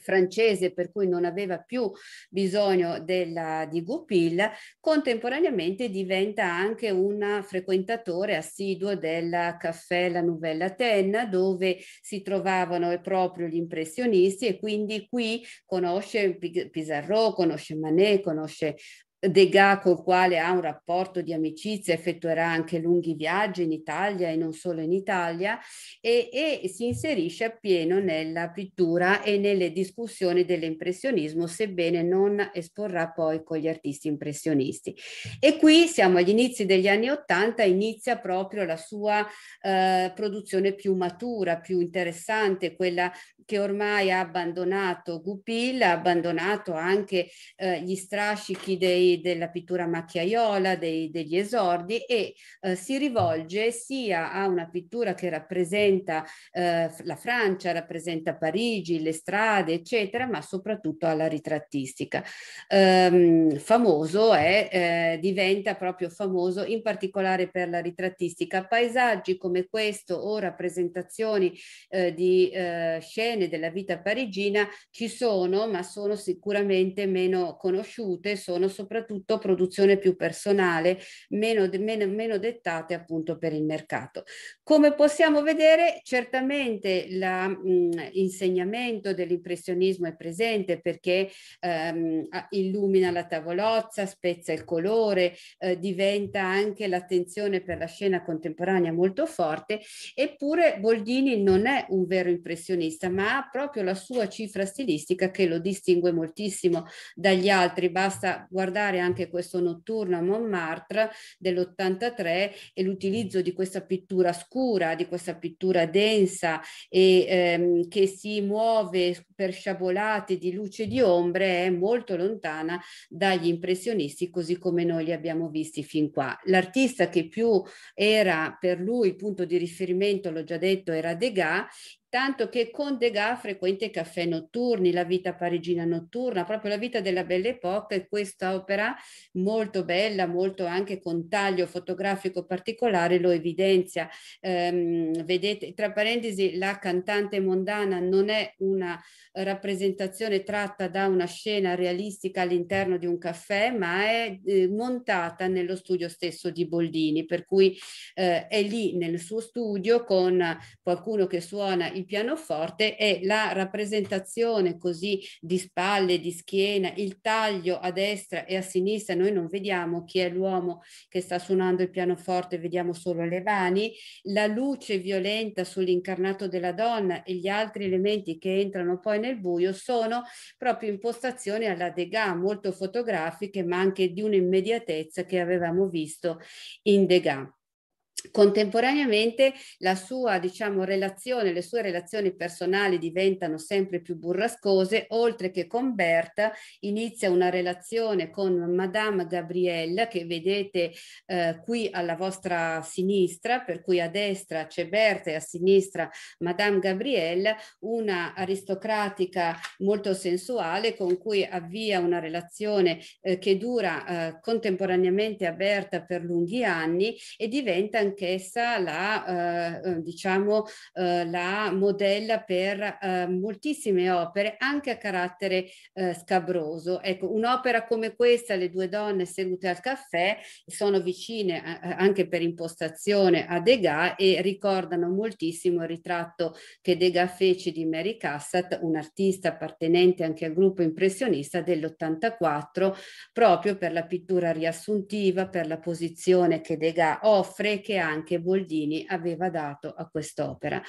francese per cui non aveva più bisogno della, di Goupil, contemporaneamente diventa anche un frequentatore assiduo del caffè La Nouvelle Athènes dove si trovavano proprio gli impressionisti e quindi qui conosce Pizarro, conosce Manet, conosce Degas col quale ha un rapporto di amicizia, effettuerà anche lunghi viaggi in Italia e non solo in Italia e, e si inserisce appieno nella pittura e nelle discussioni dell'impressionismo, sebbene non esporrà poi con gli artisti impressionisti. E qui siamo agli inizi degli anni Ottanta, inizia proprio la sua eh, produzione più matura, più interessante, quella che ormai ha abbandonato Goupil, ha abbandonato anche eh, gli strascichi dei, della pittura macchiaiola, dei, degli esordi e eh, si rivolge sia a una pittura che rappresenta eh, la Francia, rappresenta Parigi, le strade, eccetera, ma soprattutto alla ritrattistica. Ehm, famoso è, eh, diventa proprio famoso in particolare per la ritrattistica. Paesaggi come questo o rappresentazioni eh, di eh, scene scene della vita parigina ci sono, ma sono sicuramente meno conosciute, sono soprattutto produzione più personale, meno, meno, meno dettate appunto per il mercato. Come possiamo vedere, certamente l'insegnamento dell'impressionismo è presente perché ehm, illumina la tavolozza, spezza il colore, eh, diventa anche l'attenzione per la scena contemporanea molto forte, eppure Boldini non è un vero impressionista, ma ha proprio la sua cifra stilistica che lo distingue moltissimo dagli altri. Basta guardare anche questo notturno a Montmartre dell'83 e l'utilizzo di questa pittura scura, di questa pittura densa e ehm, che si muove per sciabolate di luce e di ombre è molto lontana dagli impressionisti così come noi li abbiamo visti fin qua. L'artista che più era per lui il punto di riferimento, l'ho già detto, era Degas tanto che con Degas frequenta i caffè notturni, la vita parigina notturna, proprio la vita della Belle Époque e questa opera molto bella, molto anche con taglio fotografico particolare lo evidenzia. Ehm, vedete, tra parentesi, la cantante mondana non è una rappresentazione tratta da una scena realistica all'interno di un caffè, ma è eh, montata nello studio stesso di Boldini, per cui eh, è lì nel suo studio con qualcuno che suona il pianoforte e la rappresentazione così di spalle, di schiena, il taglio a destra e a sinistra, noi non vediamo chi è l'uomo che sta suonando il pianoforte, vediamo solo le mani, la luce violenta sull'incarnato della donna e gli altri elementi che entrano poi nel buio sono proprio impostazioni alla Degas, molto fotografiche, ma anche di un'immediatezza che avevamo visto in Degas. Contemporaneamente la sua, diciamo, relazione, le sue relazioni personali diventano sempre più burrascose, oltre che con Berta inizia una relazione con Madame Gabrielle che vedete eh, qui alla vostra sinistra, per cui a destra c'è Berta e a sinistra Madame Gabrielle, una aristocratica molto sensuale con cui avvia una relazione eh, che dura eh, contemporaneamente a Berta per lunghi anni e diventa anch'essa la, eh, eh, diciamo, eh, la modella per eh, moltissime opere, anche a carattere eh, scabroso. Ecco, un'opera come questa, Le due donne sedute al caffè, sono vicine eh, anche per impostazione a Degas e ricordano moltissimo il ritratto che Degas fece di Mary Cassatt, un'artista appartenente anche al gruppo impressionista dell'84, proprio per la pittura riassuntiva, per la posizione che Degas offre, che anche Boldini aveva dato a quest'opera.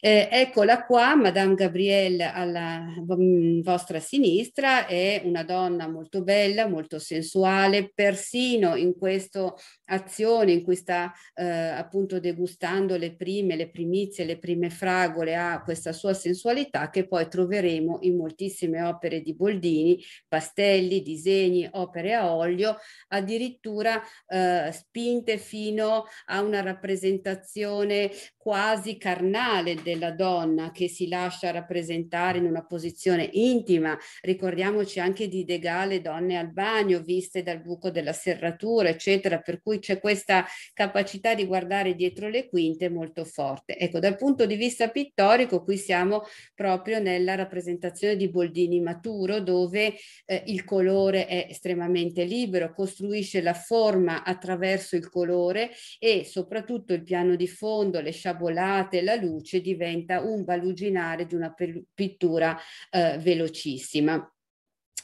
Eh, eccola qua, Madame Gabrielle alla mm, vostra sinistra, è una donna molto bella, molto sensuale, persino in questa azione in cui sta eh, appunto degustando le prime, le primizie, le prime fragole, ha questa sua sensualità che poi troveremo in moltissime opere di Boldini, pastelli, disegni, opere a olio, addirittura eh, spinte fino a una rappresentazione quasi carnale della donna che si lascia rappresentare in una posizione intima. Ricordiamoci anche di Degas le donne al bagno viste dal buco della serratura, eccetera, per cui c'è questa capacità di guardare dietro le quinte molto forte. Ecco, dal punto di vista pittorico qui siamo proprio nella rappresentazione di Boldini maturo dove eh, il colore è estremamente libero, costruisce la forma attraverso il colore e soprattutto il piano di fondo, le sciabolate la luce diventa un baluginare di una pittura eh, velocissima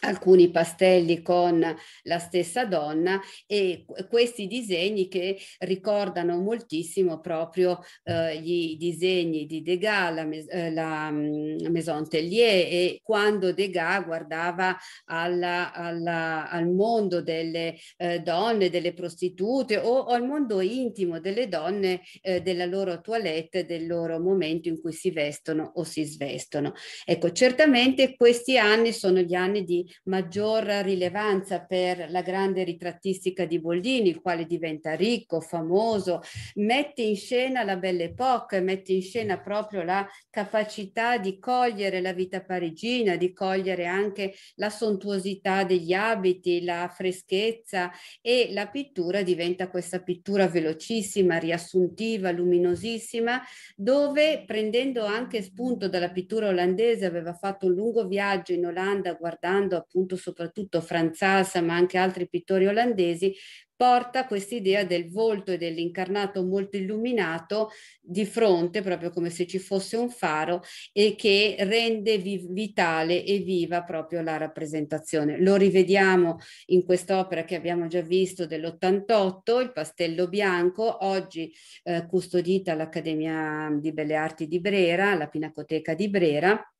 alcuni pastelli con la stessa donna e questi disegni che ricordano moltissimo proprio eh, i disegni di Degas, la, eh, la mm, Maison Tellier e quando Degas guardava alla, alla, al mondo delle eh, donne, delle prostitute o, o, al mondo intimo delle donne, eh, della loro toilette, del loro momento in cui si vestono o si svestono. Ecco, certamente questi anni sono gli anni di maggior rilevanza per la grande ritrattistica di Boldini, il quale diventa ricco, famoso, mette in scena la Belle Époque, mette in scena proprio la capacità di cogliere la vita parigina, di cogliere anche la sontuosità degli abiti, la freschezza e la pittura diventa questa pittura velocissima, riassuntiva, luminosissima, dove prendendo anche spunto dalla pittura olandese aveva fatto un lungo viaggio in Olanda guardando appunto soprattutto Franz Hals ma anche altri pittori olandesi, porta quest'idea del volto e dell'incarnato molto illuminato di fronte, proprio come se ci fosse un faro, e che rende vi vitale e viva proprio la rappresentazione. Lo rivediamo in quest'opera che abbiamo già visto dell'88, il Pastello Bianco, oggi eh, custodita all'Accademia di Belle Arti di Brera, alla Pinacoteca di Brera,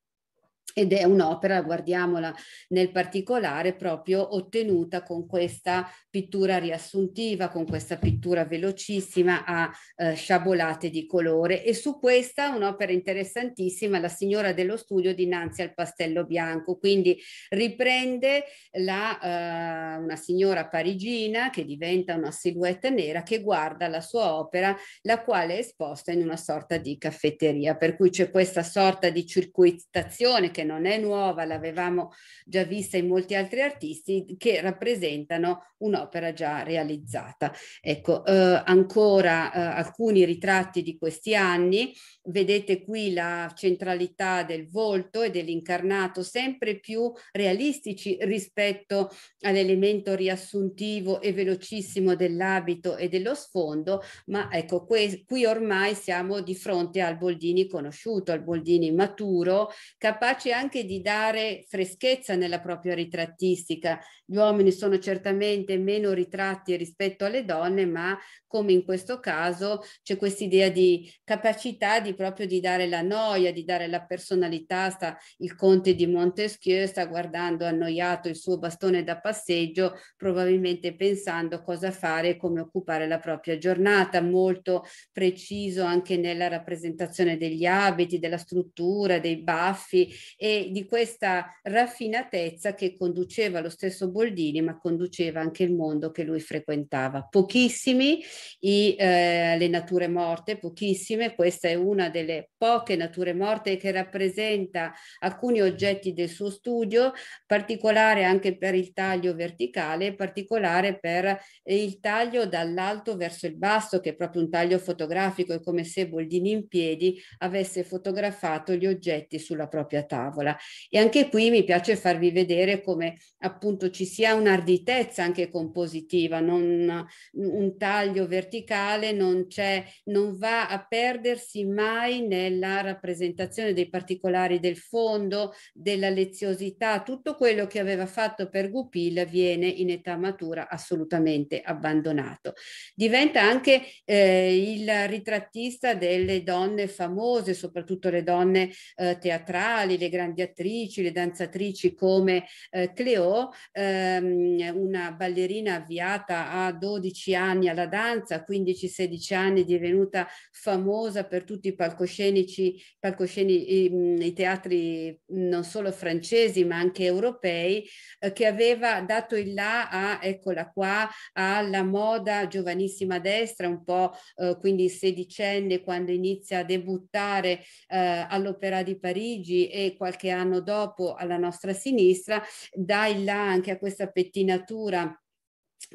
ed è un'opera, guardiamola nel particolare, proprio ottenuta con questa pittura riassuntiva, con questa pittura velocissima a eh, sciabolate di colore. E su questa un'opera interessantissima, La signora dello studio dinanzi al pastello bianco, quindi riprende la, eh, una signora parigina che diventa una silhouette nera che guarda la sua opera, la quale è esposta in una sorta di caffetteria, per cui c'è questa sorta di circuitazione che non è nuova, l'avevamo già vista in molti altri artisti, che rappresentano un'opera già realizzata. Ecco, eh, ancora eh, alcuni ritratti di questi anni, vedete qui la centralità del volto e dell'incarnato sempre più realistici rispetto all'elemento riassuntivo e velocissimo dell'abito e dello sfondo, ma ecco, qui ormai siamo di fronte al Boldini conosciuto, al Boldini maturo, capace anche di dare freschezza nella propria ritrattistica. Gli uomini sono certamente meno ritratti rispetto alle donne, ma come in questo caso c'è questa idea di capacità di proprio di dare la noia, di dare la personalità. Sta, il conte di Montesquieu sta guardando annoiato il suo bastone da passeggio, probabilmente pensando cosa fare e come occupare la propria giornata, molto preciso anche nella rappresentazione degli abiti, della struttura, dei baffi e di questa raffinatezza che conduceva lo stesso Boldini, ma conduceva anche il mondo che lui frequentava. Pochissimi i, eh, le nature morte, pochissime, questa è una delle poche nature morte che rappresenta alcuni oggetti del suo studio, particolare anche per il taglio verticale, particolare per il taglio dall'alto verso il basso, che è proprio un taglio fotografico, è come se Boldini in piedi avesse fotografato gli oggetti sulla propria tavola. E anche qui mi piace farvi vedere come appunto ci sia un'arditezza anche compositiva, non un taglio verticale non c'è, non va a perdersi mai nella rappresentazione dei particolari del fondo, della leziosità, tutto quello che aveva fatto per Goupil viene in età matura assolutamente abbandonato. Diventa anche eh, il ritrattista delle donne famose, soprattutto le donne eh, teatrali, le grandi attrici, le danzatrici come eh, Cleo, ehm, una ballerina avviata a 12 anni alla danza, 15-16 anni divenuta famosa per tutti i palcoscenici, palcoscenici i, i, teatri non solo francesi ma anche europei, eh, che aveva dato il là a, eccola qua, alla moda giovanissima destra, un po' eh, quindi sedicenne quando inizia a debuttare eh, all'Opera di Parigi e qualche anno dopo alla nostra sinistra, dà il là anche a questa pettinatura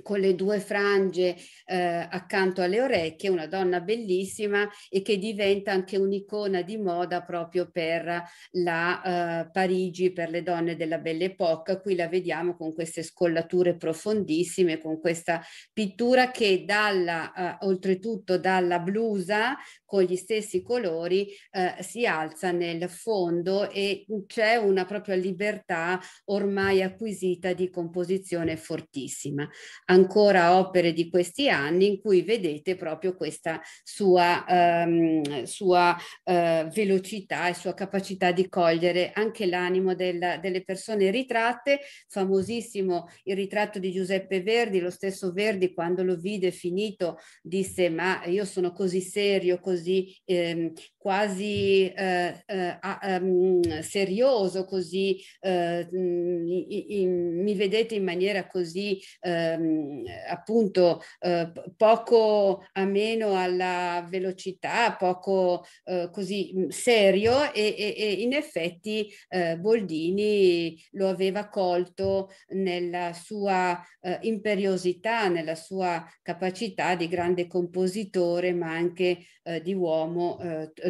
con le due frange eh, accanto alle orecchie, una donna bellissima e che diventa anche un'icona di moda proprio per la eh, Parigi, per le donne della Belle Époque. Qui la vediamo con queste scollature profondissime, con questa pittura che dalla, eh, oltretutto dalla blusa con gli stessi colori eh, si alza nel fondo e c'è una propria libertà ormai acquisita di composizione fortissima. ancora opere di questi anni in cui vedete proprio questa sua, ehm, sua eh, velocità e sua capacità di cogliere anche l'animo delle persone ritratte, famosissimo il ritratto di Giuseppe Verdi, lo stesso Verdi quando lo vide finito disse ma io sono così serio, così ehm, quasi eh, eh, um, serioso, così eh, in, mi vedete in maniera così ehm, appunto eh, poco ameno alla velocità, poco eh, così serio e, e, e in effetti eh, Boldini lo aveva colto nella sua imperiosità, nella sua capacità di grande compositore ma anche di uomo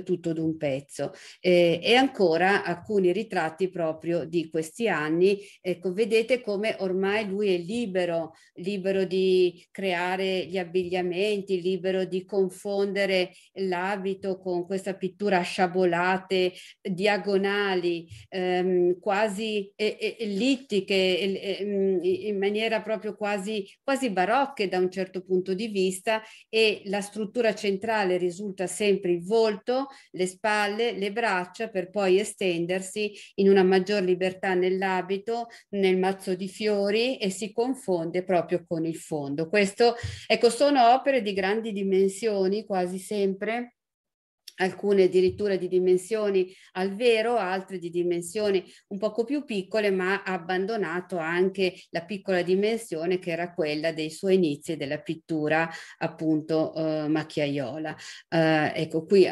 tutto d'un pezzo. Eh, e ancora alcuni ritratti proprio di questi anni. Ecco, vedete come ormai lui è libero, libero di creare gli abbigliamenti, libero di confondere l'abito con questa pittura a sciabolate, diagonali, ehm, quasi ellittiche, ehm, in maniera proprio quasi, quasi barocche da un certo punto di vista e la struttura centrale risulta sempre il volto, le spalle, le braccia per poi estendersi in una maggior libertà nell'abito, nel mazzo di fiori e si confonde proprio con il fondo. Questo, ecco, sono opere di grandi dimensioni quasi sempre alcune addirittura di dimensioni al vero, altre di dimensioni un poco più piccole, ma ha abbandonato anche la piccola dimensione che era quella dei suoi inizi della pittura appunto eh, macchiaiola. Eh, ecco qui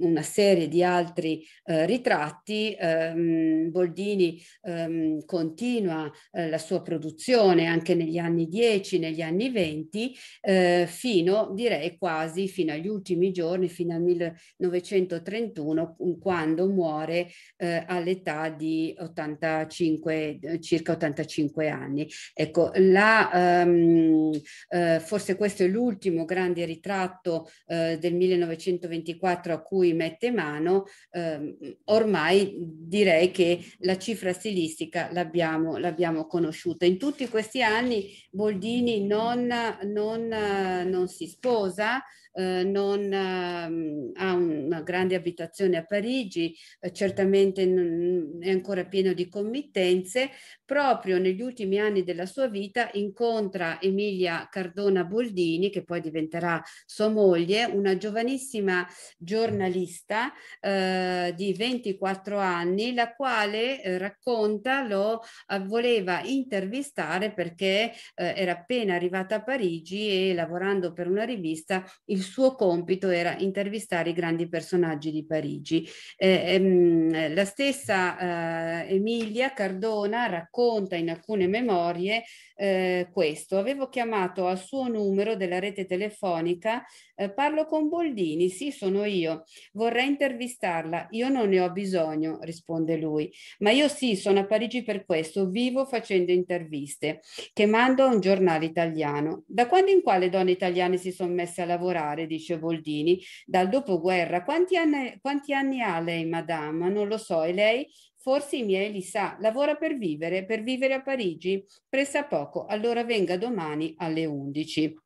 una serie di altri eh, ritratti, ehm, Boldini ehm, continua eh, la sua produzione anche negli anni 10, negli anni 20, eh, fino direi quasi fino agli ultimi giorni, fino al 1900 1931 quando muore eh, all'età di 85, eh, circa 85 anni. Ecco, la, um, eh, forse questo è l'ultimo grande ritratto del 1924 a cui mette mano, ehm, ormai direi che la cifra stilistica l'abbiamo, l'abbiamo conosciuta. In tutti questi anni Boldini non, non, non si sposa, eh, non eh, ha una grande abitazione a Parigi, eh, certamente non, è ancora pieno di committenze, proprio negli ultimi anni della sua vita incontra Emilia Cardona Boldini, che poi diventerà sua moglie, una giovanissima giornalista eh, di 24 anni, la quale eh, racconta lo eh, voleva intervistare perché era appena arrivata a Parigi e lavorando per una rivista il suo compito era intervistare i grandi personaggi di Parigi. Eh, ehm, la stessa eh, Emilia Cardona racconta in alcune memorie eh, questo. Avevo chiamato al suo numero della rete telefonica, eh, parlo con Boldini, sì sono io, vorrei intervistarla, io non ne ho bisogno, risponde lui, ma io sì, sono a Parigi per questo, vivo facendo interviste che mando a un giornale italiano. Da quando in quale donne italiane si sono messe a lavorare, dice Boldini, dal dopoguerra. Quanti anni, quanti anni ha lei, madama? Non lo so, e lei? Forse i miei li sa. Lavora per vivere, per vivere a Parigi? Pressa poco, allora venga domani alle 11.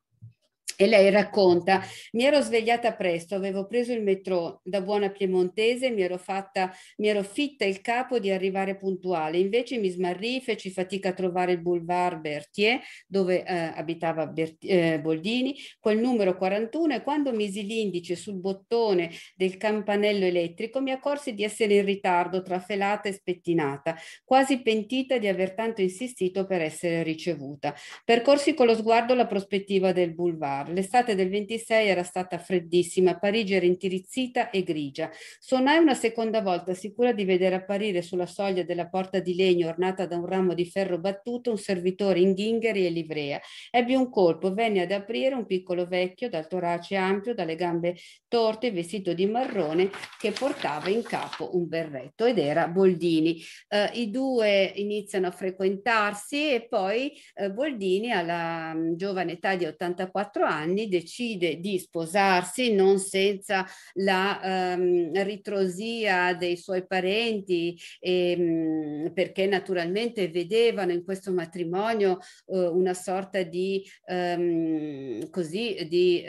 E lei racconta, mi ero svegliata presto, avevo preso il metro da buona piemontese, mi ero, fatta, mi ero fitta il capo di arrivare puntuale, invece mi smarrì, feci fatica a trovare il boulevard Berthier, dove eh, abitava Bert eh, Boldini, quel numero 41 e quando misi l'indice sul bottone del campanello elettrico mi accorsi di essere in ritardo, trafelata e spettinata, quasi pentita di aver tanto insistito per essere ricevuta. Percorsi con lo sguardo la prospettiva del boulevard L'estate del 26 era stata freddissima, Parigi era intirizzita e grigia. Suonai una seconda volta, sicura di vedere apparire sulla soglia della porta di legno ornata da un ramo di ferro battuto un servitore in ghingheri e livrea. Ebbi un colpo, venne ad aprire un piccolo vecchio dal torace ampio, dalle gambe torte, vestito di marrone, che portava in capo un berretto ed era Boldini. Uh, I due iniziano a frequentarsi e poi uh, Boldini alla um, giovane età di 84 anni anni decide di sposarsi non senza la um, ritrosia dei suoi parenti e, um, perché naturalmente vedevano in questo matrimonio uh, una sorta di um, così di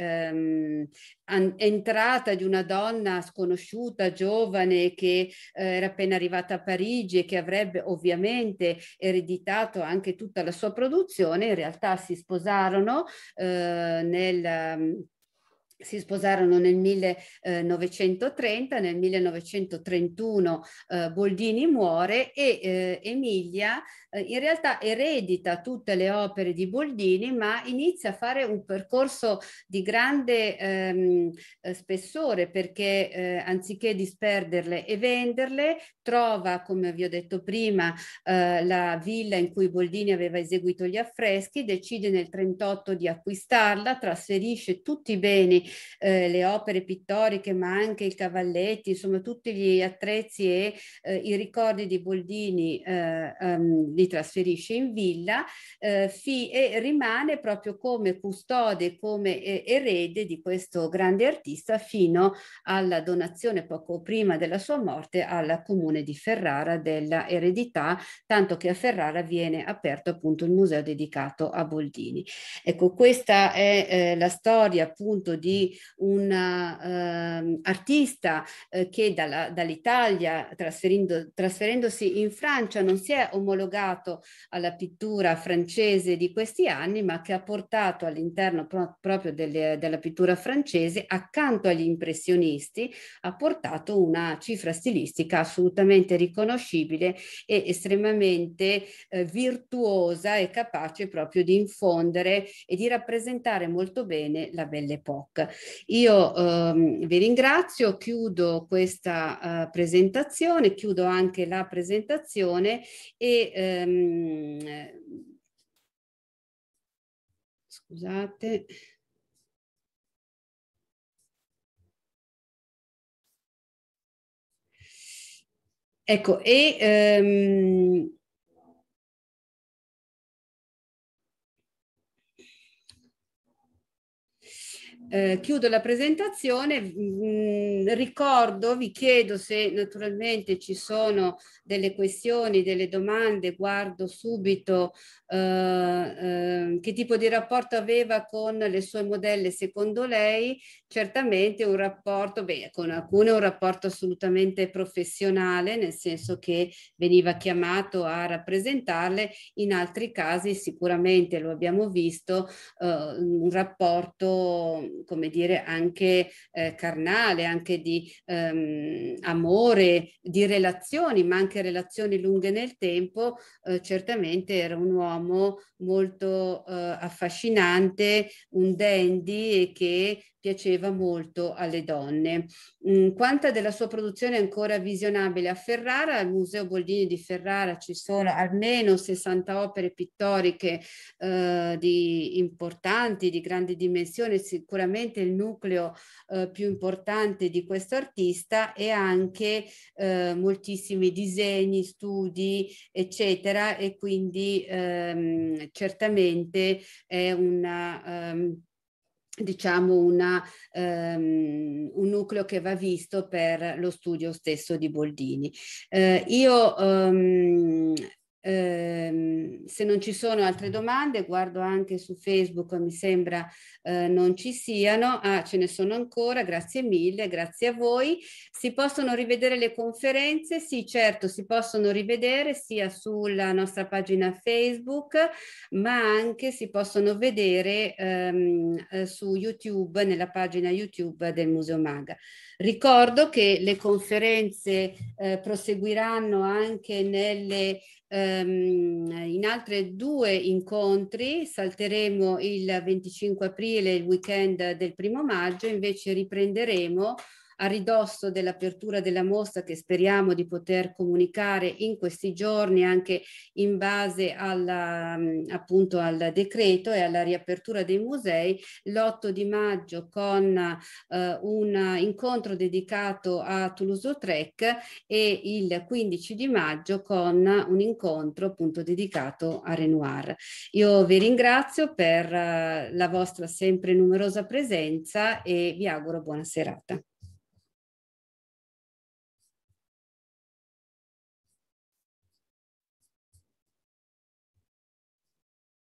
entrata di una donna sconosciuta, giovane, che eh, era appena arrivata a Parigi e che avrebbe ovviamente ereditato anche tutta la sua produzione, in realtà si sposarono eh, nel si sposarono nel 1930, nel 1931 eh, Boldini muore e eh, Emilia eh, in realtà eredita tutte le opere di Boldini ma inizia a fare un percorso di grande ehm, eh, spessore perché eh, anziché disperderle e venderle trova come vi ho detto prima eh, la villa in cui Boldini aveva eseguito gli affreschi, decide nel 38 di acquistarla, trasferisce tutti i beni eh, le opere pittoriche, ma anche i cavalletti, insomma tutti gli attrezzi e eh, i ricordi di Boldini um, li trasferisce in villa eh, fi, e rimane proprio come custode, come eh, erede di questo grande artista fino alla donazione poco prima della sua morte al comune di Ferrara della eredità, tanto che a Ferrara viene aperto appunto il museo dedicato a Boldini. Ecco, questa è eh, la storia appunto di un uh, artista uh, che dalla, dall'Italia, trasferendosi in Francia, non si è omologato alla pittura francese di questi anni, ma che ha portato all'interno pro proprio delle, della pittura francese, accanto agli impressionisti, ha portato una cifra stilistica assolutamente riconoscibile e estremamente eh, virtuosa e capace proprio di infondere e di rappresentare molto bene la Belle Époque. Io ehm, vi ringrazio, chiudo questa uh, presentazione, chiudo anche la presentazione e ehm, scusate. Ecco, e ehm, eh, chiudo la presentazione, mh, mm, ricordo, vi chiedo se naturalmente ci sono delle questioni, delle domande, guardo subito eh, eh, che tipo di rapporto aveva con le sue modelle secondo lei, certamente un rapporto, beh, con alcune un rapporto assolutamente professionale, nel senso che veniva chiamato a rappresentarle, in altri casi sicuramente lo abbiamo visto, eh, un rapporto come dire, anche eh, carnale, anche di ehm, amore, di relazioni, ma anche relazioni lunghe nel tempo, eh, certamente era un uomo molto eh, affascinante, un dandy che piaceva molto alle donne. Mm, quanta della sua produzione è ancora visionabile a Ferrara? Al Museo Boldini di Ferrara ci sono almeno 60 opere pittoriche eh, di importanti, di grandi dimensioni, sicuramente il nucleo eh, più importante di questo artista e anche eh, moltissimi disegni, studi, eccetera, e quindi ehm, certamente è una... Um, diciamo una, um, un nucleo che va visto per lo studio stesso di Boldini. Uh, io um, eh, se non ci sono altre domande, guardo anche su Facebook, mi sembra eh, non ci siano. Ah, ce ne sono ancora, grazie mille, grazie a voi. Si possono rivedere le conferenze? Sì, certo, si possono rivedere sia sulla nostra pagina Facebook, ma anche si possono vedere ehm, eh, su YouTube, nella pagina YouTube del Museo Maga. Ricordo che le conferenze eh, proseguiranno anche nelle Um, in altri due incontri salteremo il 25 aprile, il weekend del primo maggio, invece riprenderemo a ridosso dell'apertura della mostra che speriamo di poter comunicare in questi giorni anche in base alla, appunto al decreto e alla riapertura dei musei, l'8 di maggio con eh, un incontro dedicato a Toulouse-Lautrec e il 15 di maggio con un incontro appunto dedicato a Renoir. Io vi ringrazio per uh, la vostra sempre numerosa presenza e vi auguro buona serata.